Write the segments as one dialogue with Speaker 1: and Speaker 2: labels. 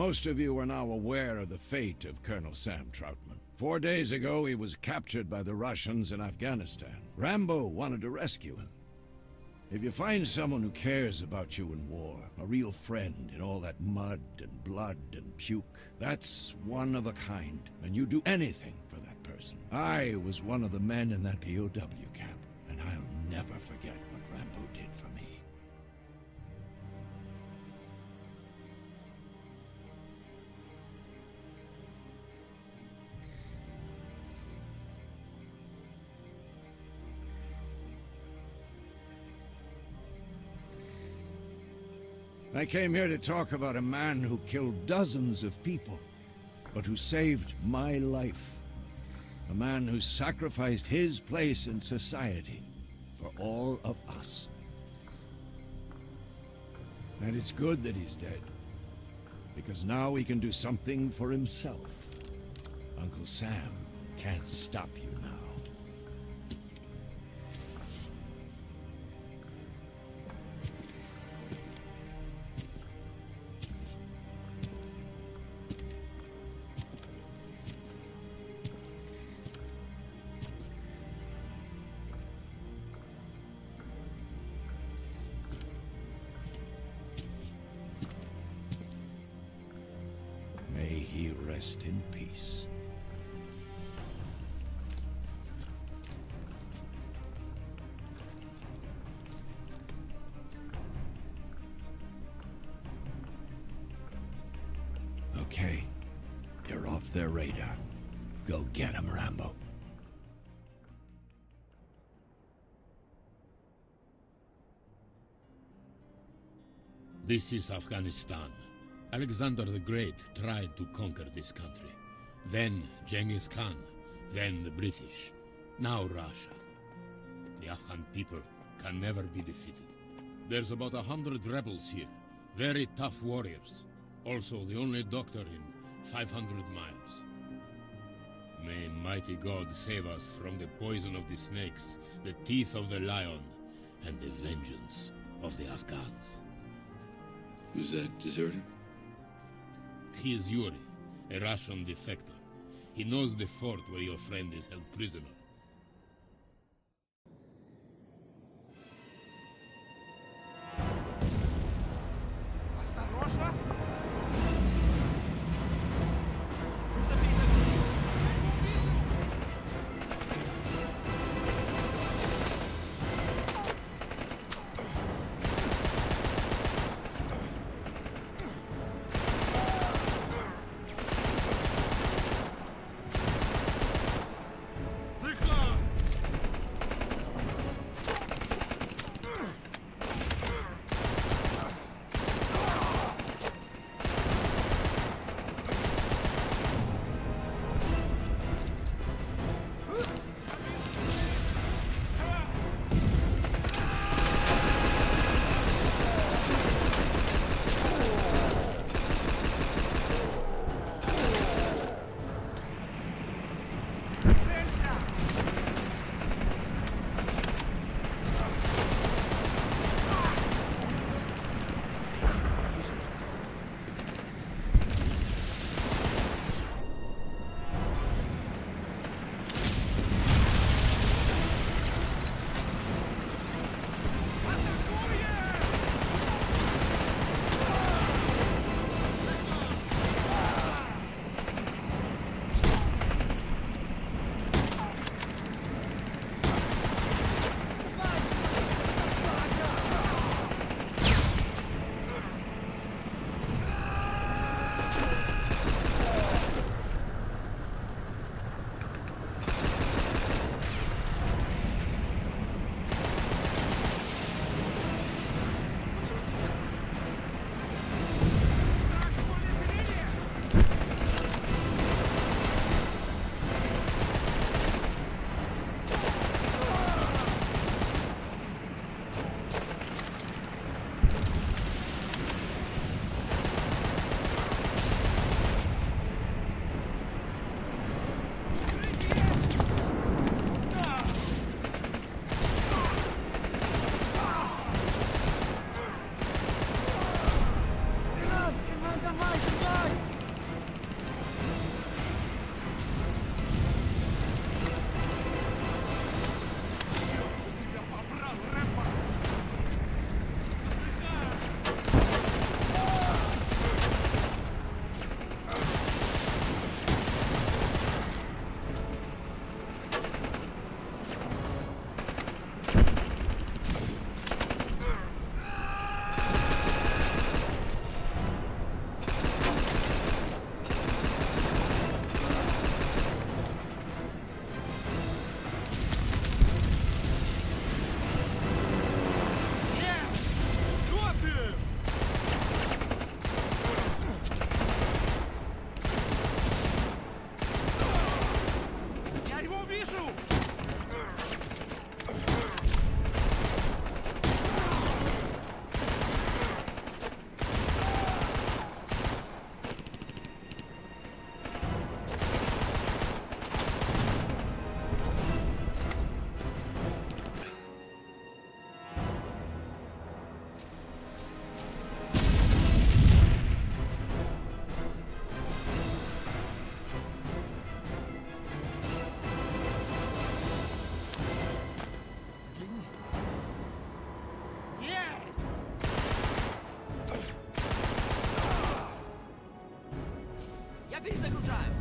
Speaker 1: Most of you are now aware of the fate of Colonel Sam Trautman. Four days ago, he was captured by the Russians in Afghanistan. Rambo wanted to rescue him. If you find someone who cares about you in war, a real friend in all that mud and blood and puke, that's one of a kind, and you do anything for that person. I was one of the men in that POW camp, and I'll never forget I came here to talk about a man who killed dozens of people, but who saved my life. A man who sacrificed his place in society for all of us. And it's good that he's dead, because now he can do something for himself. Uncle Sam can't stop you rest in peace. Okay, you're off their radar. Go get him, Rambo.
Speaker 2: This is Afghanistan. Alexander the Great tried to conquer this country. Then Genghis Khan. Then the British. Now Russia. The Afghan people can never be defeated. There's about a hundred rebels here. Very tough warriors. Also the only doctor in 500 miles. May mighty God save us from the poison of the snakes, the teeth of the lion, and the vengeance of the Afghans.
Speaker 3: Who's that deserter?
Speaker 2: He is Yuri, a Russian defector. He knows the fort where your friend is held prisoner.
Speaker 4: time.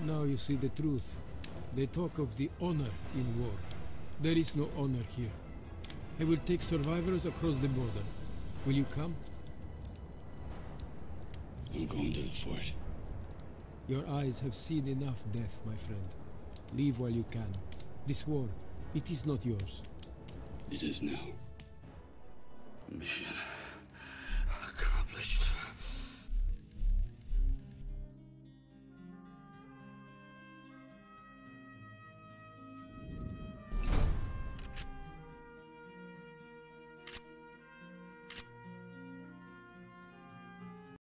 Speaker 5: Now you see the truth. They talk of the honor in war. There is no honor here. I will take survivors across the border. Will you come?
Speaker 3: I'm going to the fort.
Speaker 5: Your eyes have seen enough death, my friend. Leave while you can. This war, it is not yours.
Speaker 3: It is now. Mission